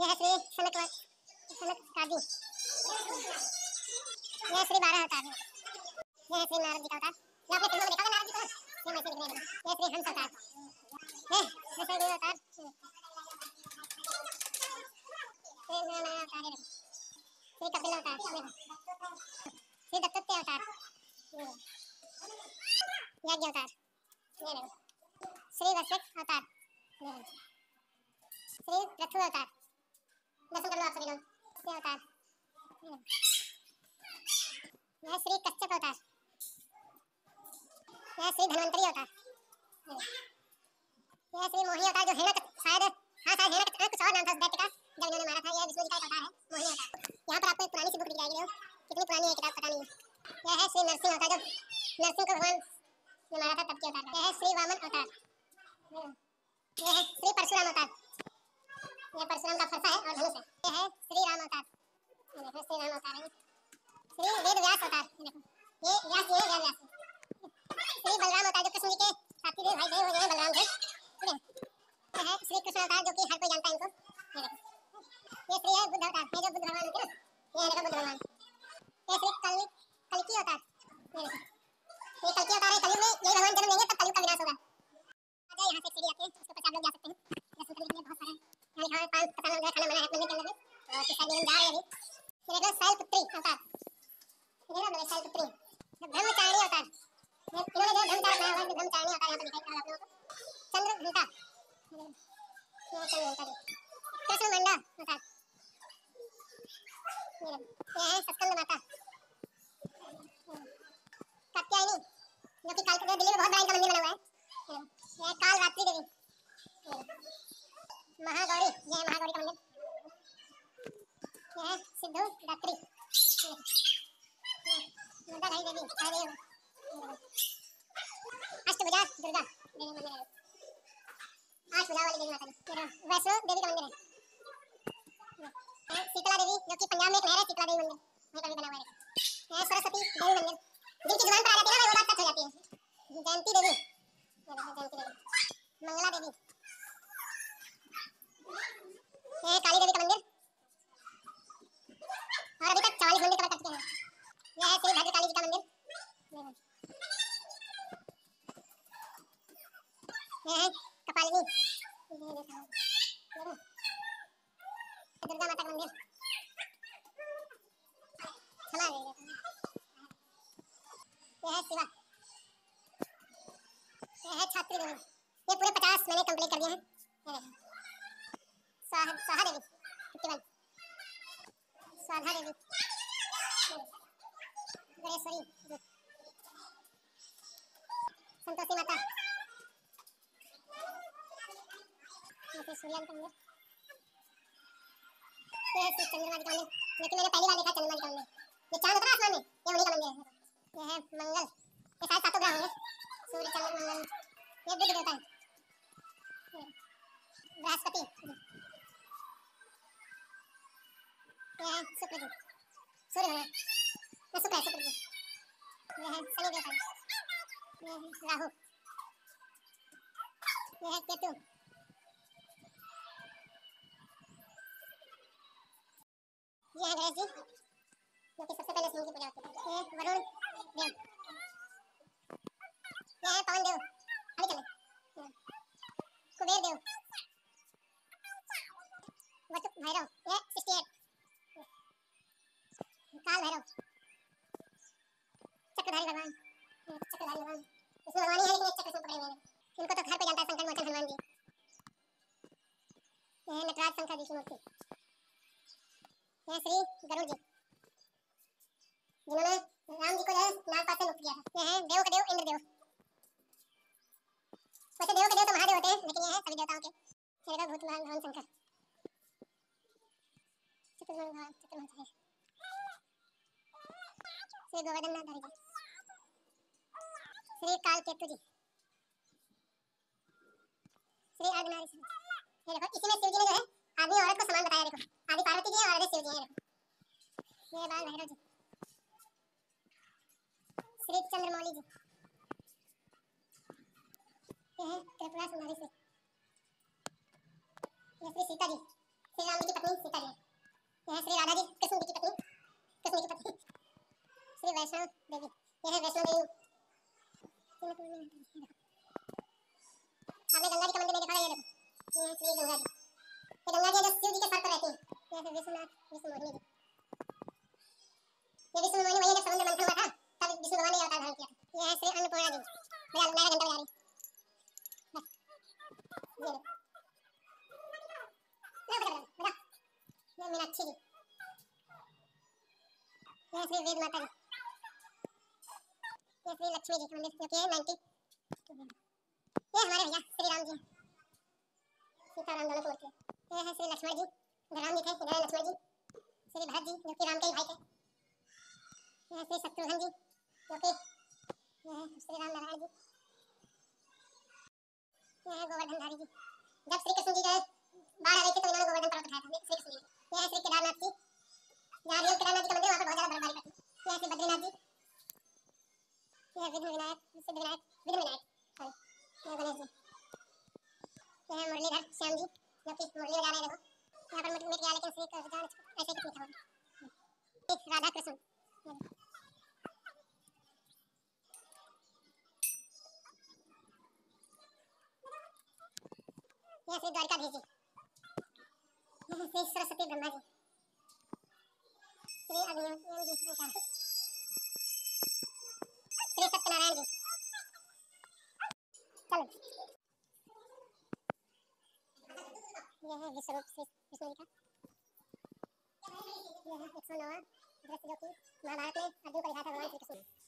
यह श्री सनक सनक काजी यह श्री बारह अवतार। है यह श्री नारद जी का अवतार। ये आपने फ़िल्मों में देखा होगा नारद जी को? ये वैसे दिखने लगा यह श्री हंस अवतार। ये श्री देव अवतार। नया नया अवतार है श्री कपिल अवतार श्री दत्तत्य अवतार। यज्ञ अवतार। श्री वशिष्ठ अवतार। श्री रथु अवतार दर्शन कर लो आप सभी लोग श्री अवतार यह श्री कश्यप अवतार यह श्री धन्वंतरी अवतार यह श्री मोहिनी जो हिरण्य शायद हाँ शायद हिरण्य कुछ और नाम था उस दैत्य का, जब इन्होंने मारा था यह विष्णु जी का अवतार है मोहिनी अवतार यहाँ पर आपको एक पुरानी सी बुक दिख जाएगी कितनी पुरानी है किताब, पता नहीं यह है श्री नरसिंह अवतार। जो नरसिंह को भगवान ने मारा था, तब के अवतार। यह है श्री वामन अवतार। यह है श्री परशुराम अवतार। यह परशुराम का फरसा है और धनुष है। यह है श्री राम अवतार। देखो, श्री राम अवतार है। श्री वेद व्यास अवतार। ये देखो। ये व्यास जी व्यास। श्री बलराम अवतार जो कृष्ण जी के साथी थे भाई थे वो जो है बलराम थे ठीक है यह है श्री कृष्ण अवतार जो कि हर कोई जानता है इनको ये देखो ये श्री है बुद्ध अवतार ये जो बुद्ध भगवान होते हैं ना ये है बुद्ध भगवान ये श्री कल कलकी अवतार ये देखो ये कलकी अवतार है कलयुग में यही भगवान जन्म लेंगे तब कलयुग का विनाश होगा आ जाए यहाँ से सीढ़ी आती है उसके ऊपर आप लोग जा सकते हैं दर्शन करने के लिए बहुत सारे यहाँ लिखा है पाँच खाना मना है मंदिर के अंदर और किस साइड में जा रहे हैं अभी फिर शैल पुत्री, अवतार। ये ना शैल पुत्री। ब्रह्मचारिणी अवतार। इन्होंने जो ब्रह्मचारी बनाया हुआ है ब्रह्मचारिणी अवतार यहाँ पे दिखाई आप लोगों को। चंद्र, घंटा। कृष्ण, मंडा, अवतार। ये है सस्कंद माता कात्यायनी जो कि काल दिल्ली में बहुत बड़ा इनका मंदिर बना हुआ है ये काल रात्रि देवी महागौरी ये है महागौरी का मंदिर है सिद्धू दात्री मुद्दाधारी देवी महादेव अष्टभुजा दुर्गा देवी मंदिर है आठ भुजा वाली देवी माता जी वैष्णो देवी का मंदिर है शीतला देवी जो कि पंजाब में एक नहर है शीतला देवी मंदिर वहीं पर भी बना हुआ है सरस्वती देवी मंदिर जिनकी ज़ुबान पर आ जाती है ना वो बात सच हो जाती है जयंती देवी जयंती देवी मंगला देवी ये काली देवी का मंदिर और अभी तक चवालीस मंदिर कवर कर चुके हैं यह है श्री भद्र काली जी का मंदिर यह है कपालिनी दुर्गा माता का मंदिर क्षमा यह है शिवा। यह है छात्री देवी ये पूरे पचास मैंने कंप्लीट कर दिए हैं। स्वाहा स्वाहा देवी। फिफ्टी वन स्वाधा देवी गणेश्वरी संतोषी माता फिर सूर्यान का ये है चंद्रमा का लेकिन मैंने पहली बार देखा चंद्रमा का ये चाँद है आसमान में। ये उन्हीं का मंदिर है। ये है मंगल। ये शायद सातों ग्रह होंगे। सूर्य, चंद्र, मंगल। ये बुध देवता है। बृहस्पति। ये है शुक्र जी सूर्य है ये शुक्र है, शुक्र जी। ये है शनि देवता। ये है राहु। ये है केतु। ये है गणेश जी जो कि सबसे पहले सिंह की पूजा होती है ये वरुण देव ये है पवन, देव। अभी चले। कुबेर, देव। वसु भैरव। ये सिक्सटी एट। काल, भैरव। चक्रधारी भगवान। चक्रधारी भगवान। इसमें भगवान ही है, लेकिन एक चक्र से पकड़े हुए हैं। इनको तो घर पे जानता है संकट मोचन हनुमान जी। यह है नटराज शंकर जी की मूर्ति। यह श्री गरुड़ जी। जिन्होंने राम जी को जो है नागपात से मुक्त किया था। यह है देव का देव, इंद्र देव। वैसे देव के देव तो महादेव होते हैं, लेकिन यह है सभी देवताओं के। श्री भूतमान भगवान शंकर। चतुर्भुज भगवान चतुर्भुज श्री गोवर्धन नाथ हरि जी। श्री काल केतु जी। श्री अर्धनारी ये देखो, इसी में शिव जी ने जो है आदमी और औरत को समान बताया, देखो। आधे पार्वती जी हैं और आधे शिव जी हैं। मेरे बाल भैरव जी। श्री चंद्रमौली जी। ये है त्रिपुरा सुंदरी श्री ये श्री सीता जी। श्री राम की पत्नी, सीता जी ये है श्री राधा जी, कृष्ण जी की पत्नी, कृष्ण की पत्नी। श्री वैष्णव देवी। ये है वैष्णव देवी। हमने गंगा जी का मंदिर में देखा। था ये देखो ये श्री गंगा जी। ये गंगा जी जो शिव जी के सर पर रहती है। ये विष्णु मोहिनी वही जब समुद्र मंथन हुआ था तब विष्णु भगवान ने अवतार धारण किया ये है श्री अन्नपूर्णा जी बजा मेरा घंटा बजा रही ये ले मीनाक्षी जी ये श्री वेद माता जी ये श्री लक्ष्मी जी मंदिर जो नाइन्टी ये हमारे भैया श्री राम जी सीताराम दोनों को मूर्ति है ये है श्री लक्ष्मण जी इधर राम जी थे इधर है लक्ष्मण जी। श्री भरत जी जो कि राम के ही भाई थे। ये श्री शत्रुघ्न जी, जो कि श्री राम नारायण जी। ये है गोवर्धनधारी जी। जब श्री कृष्ण जी जो बाढ़ आ रही थी तो इन्होंने गोवर्धन पर्वत उठाया था। श्री कृष्ण जी। ये श्री केदारनाथ जी। जहाँ रियल केदारनाथ जी का मंदिर, वहाँ पर बहुत ज़्यादा बर्फबारी पड़ती है ये श्री बद्रीनाथ जी। ये है विघ्न विनायक सिद्ध विनायक, विघ्न विनायक सॉरी ये गणेश जी। ये मुरलीधर, श्याम जी, जो कि मुरली बजा रहे देखो। यहाँ पर मिट गया लेकिन श्री कृष्ण ऐसे कुछ लिखा हुआ राधा कृष्ण। ये देखो। ये श्री द्वारकाधीश जी। श्री सरस्वती ब्रह्मा जी, श्री अभिमन्यु जी। श्री सत्यनारायण जी। है। विश्व रूप श्री कृष्ण जी का यह एक सौ नवा दृश्य जो कि महाभारत में अर्जुन को दिखाया था भगवान श्री कृष्ण